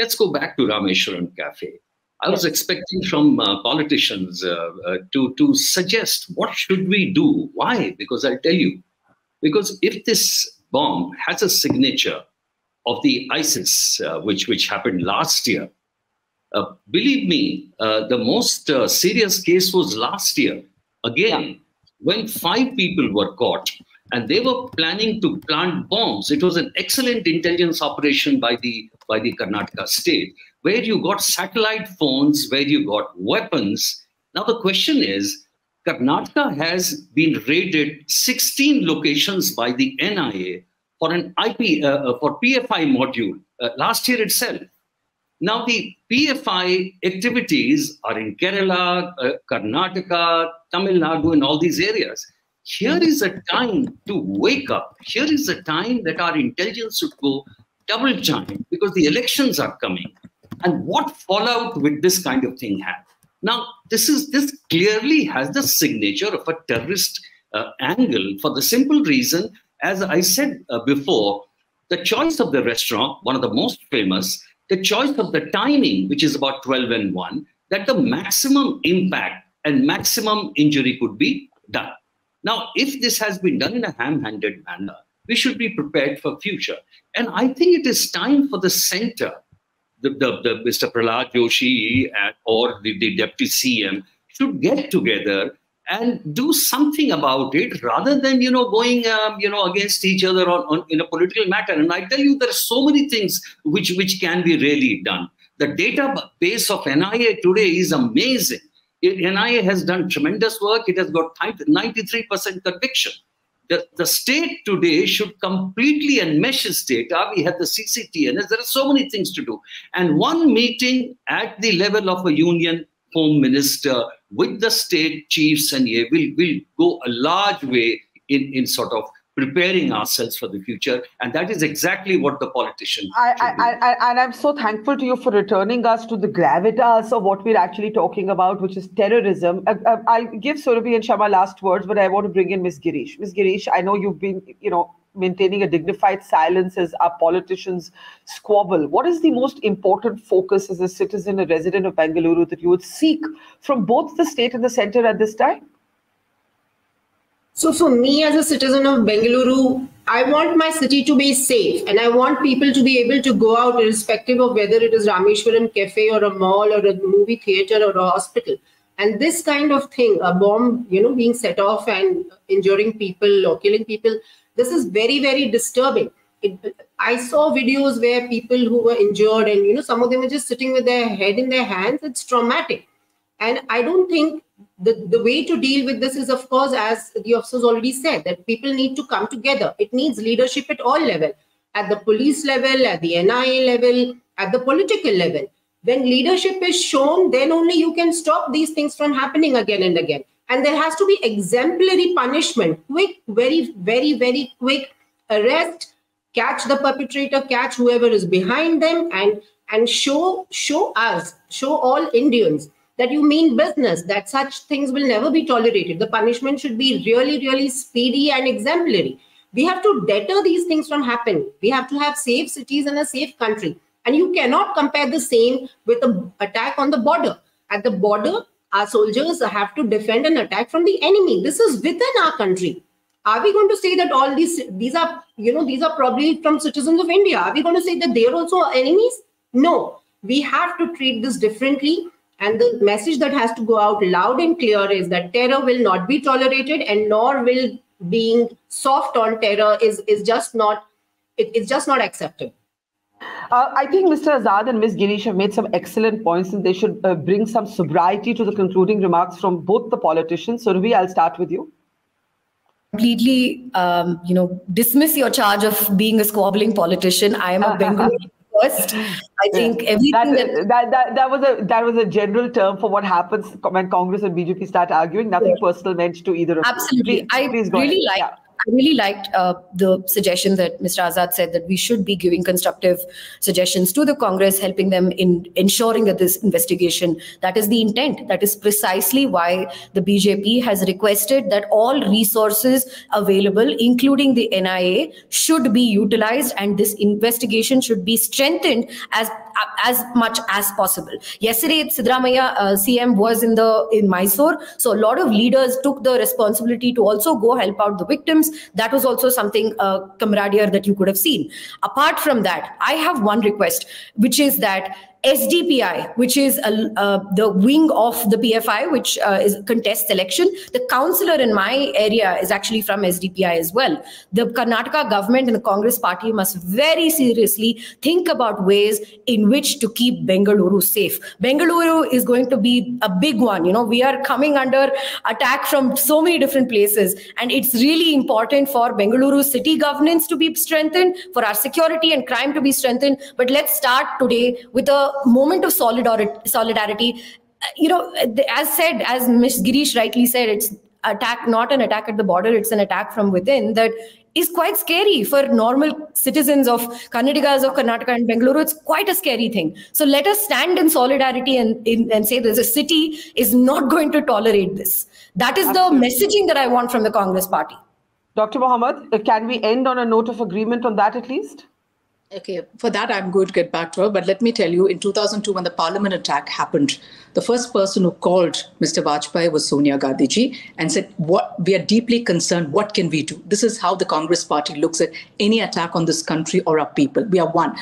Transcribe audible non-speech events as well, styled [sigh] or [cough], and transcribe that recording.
let's go back to Rameshwaram Cafe. I was expecting from uh, politicians uh, uh, to, to suggest what should we do? Why? Because I'll tell you. Because if this bomb has a signature of the ISIS, uh, which, which happened last year, uh, believe me, uh, the most serious case was last year. Again, yeah. when five people were caught and they were planning to plant bombs. It was an excellent intelligence operation by the by the Karnataka state where you got satellite phones, where you got weapons. Now, the question is Karnataka has been raided 16 locations by the NIA for an IP, uh, uh for PFI module uh, last year itself. Now, the PFI activities are in Kerala, uh, Karnataka, Tamil Nadu, and all these areas. Here is a time to wake up. Here is a time that our intelligence should go double time because the elections are coming and what fallout would this kind of thing have? Now, this is this clearly has the signature of a terrorist uh, angle for the simple reason, as I said uh, before, the choice of the restaurant, one of the most famous, the choice of the timing, which is about 12 and 1, that the maximum impact and maximum injury could be done. Now, if this has been done in a ham-handed manner, we should be prepared for future. And I think it is time for the center the, the, the Mr. Prahlad Joshi or the, the deputy CM should get together and do something about it rather than you know going um, you know against each other on, on in a political matter and i tell you there are so many things which which can be really done the database of nia today is amazing nia has done tremendous work it has got 93% conviction the, the state today should completely enmesh its data. Ah, we have the CCTNS. There are so many things to do. And one meeting at the level of a union home minister with the state chiefs and yeah, will, will go a large way in, in sort of preparing ourselves for the future. And that is exactly what the politician. I, I, I, and I'm so thankful to you for returning us to the gravitas of what we're actually talking about, which is terrorism. I, uh, uh, I'll give Surabhi and Shama last words, but I want to bring in Ms. Girish. Ms. Girish, I know you've been, you know, maintaining a dignified silence as our politicians squabble. What is the most important focus as a citizen, a resident of Bengaluru that you would seek from both the state and the center at this time? So for me as a citizen of Bengaluru, I want my city to be safe and I want people to be able to go out irrespective of whether it is Rameshwaram Cafe or a mall or a movie theater or a hospital. And this kind of thing, a bomb, you know, being set off and injuring people or killing people, this is very, very disturbing. It, I saw videos where people who were injured and, you know, some of them were just sitting with their head in their hands. It's traumatic. And I don't think the, the way to deal with this is, of course, as the officers already said, that people need to come together. It needs leadership at all level, at the police level, at the NIA level, at the political level. When leadership is shown, then only you can stop these things from happening again and again. And there has to be exemplary punishment, quick, very, very, very quick arrest, catch the perpetrator, catch whoever is behind them, and and show show us, show all Indians that you mean business, that such things will never be tolerated. The punishment should be really, really speedy and exemplary. We have to deter these things from happening. We have to have safe cities and a safe country. And you cannot compare the same with an attack on the border. At the border, our soldiers have to defend an attack from the enemy. This is within our country. Are we going to say that all these these are you know these are probably from citizens of India? Are we going to say that they're also enemies? No, we have to treat this differently and the message that has to go out loud and clear is that terror will not be tolerated and nor will being soft on terror is, is just not, it, it's just not acceptable. Uh, I think Mr. Azad and Ms. Girish have made some excellent points and they should uh, bring some sobriety to the concluding remarks from both the politicians. So, Ruby, I'll start with you. Completely, um, you know, dismiss your charge of being a squabbling politician. I am a [laughs] Bengali first. I think everything that, that, that, that, that was a that was a general term for what happens when Congress and BJP start arguing. Nothing personal meant to either of Absolutely, please, I please really like. Yeah. I really liked uh, the suggestion that Mr. Azad said that we should be giving constructive suggestions to the Congress, helping them in ensuring that this investigation, that is the intent. That is precisely why the BJP has requested that all resources available, including the NIA, should be utilized and this investigation should be strengthened as as much as possible. Yesterday, Siddaramaiah uh, CM was in the in Mysore, so a lot of leaders took the responsibility to also go help out the victims. That was also something uh, camaraderie that you could have seen. Apart from that, I have one request, which is that SDPI, which is a, uh, the wing of the PFI, which uh, is contest election. The councillor in my area is actually from SDPI as well. The Karnataka government and the Congress party must very seriously think about ways in which to keep Bengaluru safe. Bengaluru is going to be a big one. You know, we are coming under attack from so many different places, and it's really important for Bengaluru city governance to be strengthened, for our security and crime to be strengthened. But let's start today with a moment of solidarity. You know, as said, as Ms. Girish rightly said, it's attack, not an attack at the border, it's an attack from within that is quite scary for normal citizens of Kannadigas of Karnataka and Bengaluru. It's quite a scary thing. So let us stand in solidarity and, in, and say there's a city is not going to tolerate this. That is Absolutely. the messaging that I want from the Congress party. Dr. Mohamed, uh, can we end on a note of agreement on that at least? Okay, for that, I'm going to get back to her. But let me tell you, in 2002, when the parliament attack happened, the first person who called Mr. Vajpayee was Sonia Gandhiji and said, "What we are deeply concerned. What can we do?" This is how the Congress party looks at any attack on this country or our people. We are one.